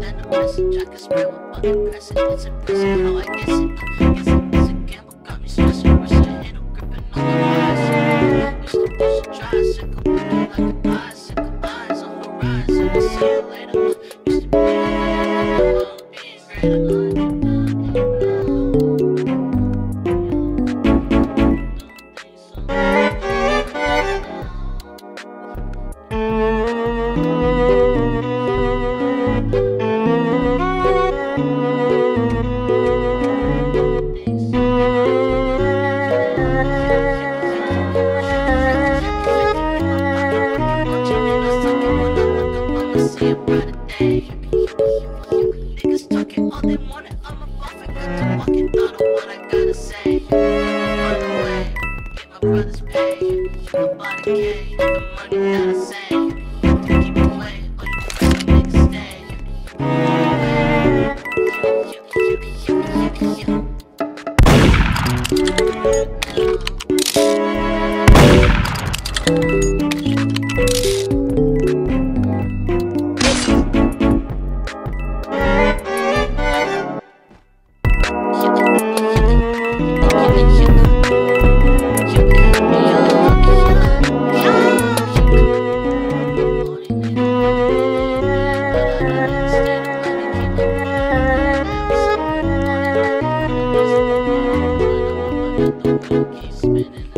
than a message. I can spread with fucking pressing. It's impressive how I guess it. Guess it is a gamble. Got me stressing. Rushing in, I'm gripping on the wires. Wish the bitch should try. Sick of like a bicycle. Eyes on horizon. See you later. Hey,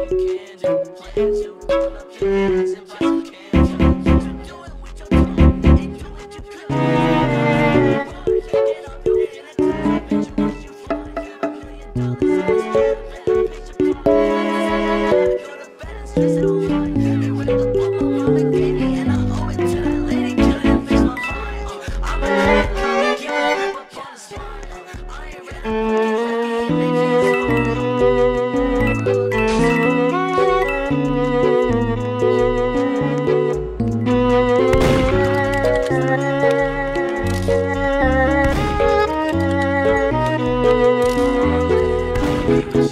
Can't you, can't you, want to you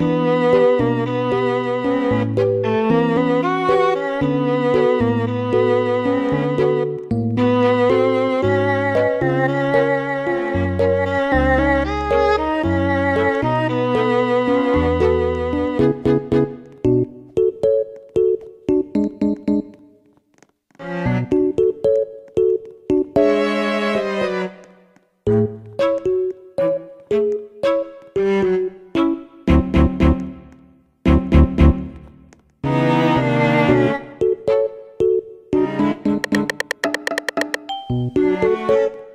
Música Música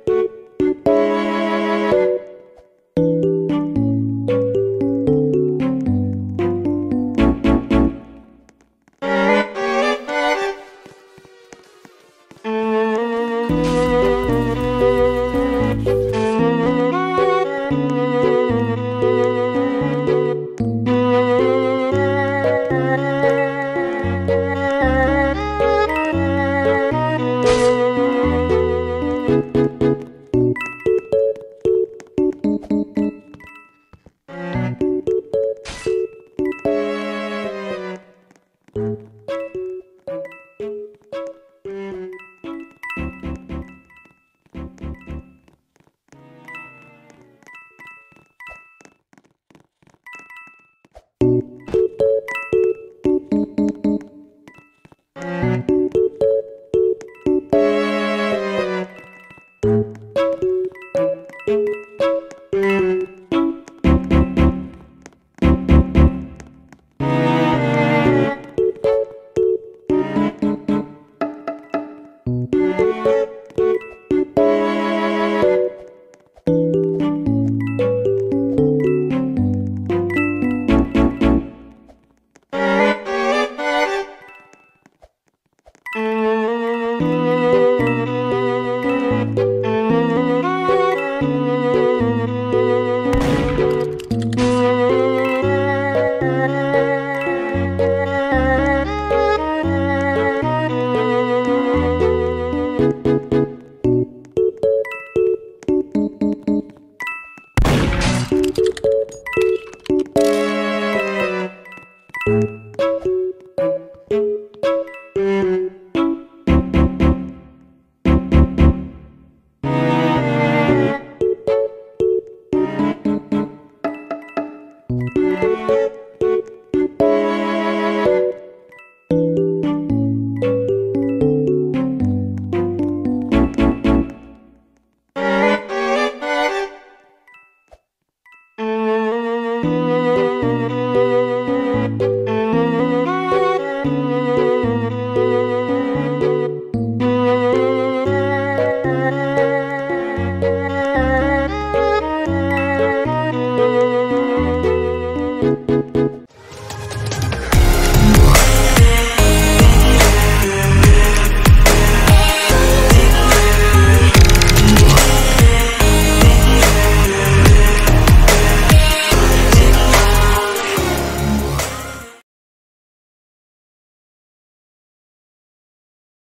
thank you